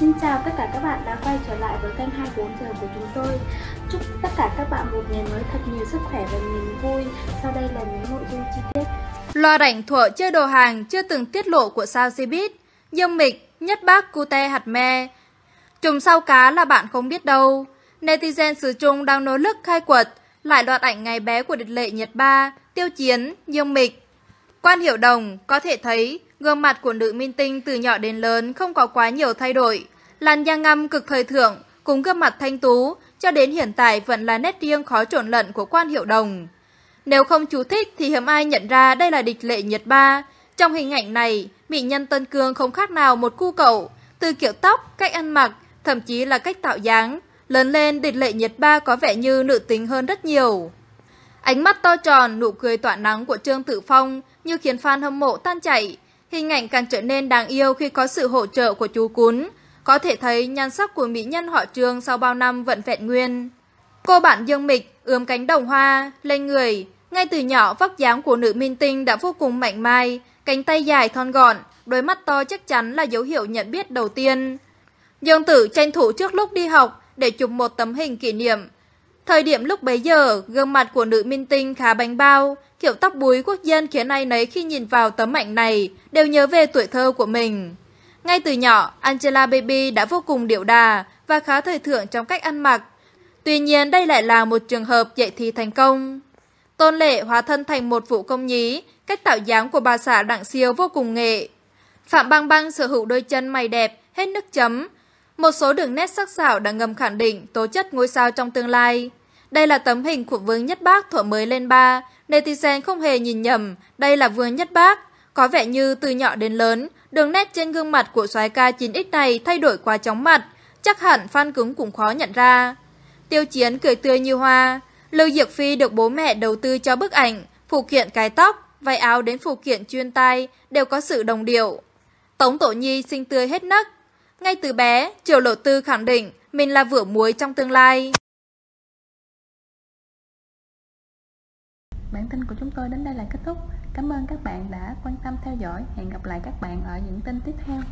Xin chào tất cả các bạn đã quay trở lại với kênh 24 giờ của chúng tôi. Chúc tất cả các bạn một ngày mới thật nhiều sức khỏe và niềm vui. Sau đây là những nội dung chi tiết. Loa rảnh thuở chơi đồ hàng chưa từng tiết lộ của sao Cbiz, Dương Mịch, Nhất Bác Cute Hạt Me. Trùng sau cá là bạn không biết đâu. Netizen xứ Trung đang nỗ lực khai quật lại loạt ảnh ngày bé của địch lệ Nhật Ba, Tiêu Chiến, Dương Mịch. Quan Hiểu Đồng có thể thấy gương mặt của nữ minh tinh từ nhỏ đến lớn không có quá nhiều thay đổi. Làn da ngăm cực thời thượng cùng gương mặt thanh tú cho đến hiện tại vẫn là nét riêng khó trộn lẫn của Quan hiệu Đồng. Nếu không chú thích thì hiếm ai nhận ra đây là địch lệ Nhật Ba. Trong hình ảnh này, mỹ nhân Tân Cương không khác nào một cu cậu, từ kiểu tóc, cách ăn mặc, thậm chí là cách tạo dáng. Lớn lên, địch lệ Nhật Ba có vẻ như nữ tính hơn rất nhiều. Ánh mắt to tròn, nụ cười tỏa nắng của Trương Tử Phong như khiến fan hâm mộ tan chảy. Hình ảnh càng trở nên đáng yêu khi có sự hỗ trợ của chú cún. Có thể thấy nhan sắc của mỹ nhân họ Trương sau bao năm vẫn vẹn nguyên. Cô bạn Dương Mịch ươm cánh đồng hoa, lên người. Ngay từ nhỏ vóc dáng của nữ minh tinh đã vô cùng mạnh mai, cánh tay dài thon gọn, đôi mắt to chắc chắn là dấu hiệu nhận biết đầu tiên. Dương Tử tranh thủ trước lúc đi học để chụp một tấm hình kỷ niệm. Thời điểm lúc bấy giờ, gương mặt của nữ minh tinh khá bánh bao, kiểu tóc búi quốc dân khiến ai nấy khi nhìn vào tấm ảnh này đều nhớ về tuổi thơ của mình. Ngay từ nhỏ, Angela Baby đã vô cùng điệu đà và khá thời thượng trong cách ăn mặc. Tuy nhiên đây lại là một trường hợp dạy thi thành công. Tôn Lệ hóa thân thành một vụ công nhí, cách tạo dáng của bà xã đặng siêu vô cùng nghệ. Phạm Băng Băng sở hữu đôi chân mày đẹp, hết nước chấm. Một số đường nét sắc sảo đã ngầm khẳng định tố chất ngôi sao trong tương lai. Đây là tấm hình của Vương Nhất Bác thuở mới lên ba, netizen không hề nhìn nhầm, đây là Vương Nhất Bác. Có vẻ như từ nhỏ đến lớn, đường nét trên gương mặt của soái ca 9X này thay đổi quá chóng mặt, chắc hẳn fan cứng cũng khó nhận ra. Tiêu Chiến cười tươi như hoa, Lưu diệp Phi được bố mẹ đầu tư cho bức ảnh, phụ kiện cái tóc, váy áo đến phụ kiện chuyên tay đều có sự đồng điệu. Tống Tổ Nhi xinh tươi hết nấc. Ngay từ bé, Triều Lộ Tư khẳng định mình là vựa muối trong tương lai. Bản tin của chúng tôi đến đây là kết thúc. Cảm ơn các bạn đã quan tâm theo dõi. Hẹn gặp lại các bạn ở những tin tiếp theo.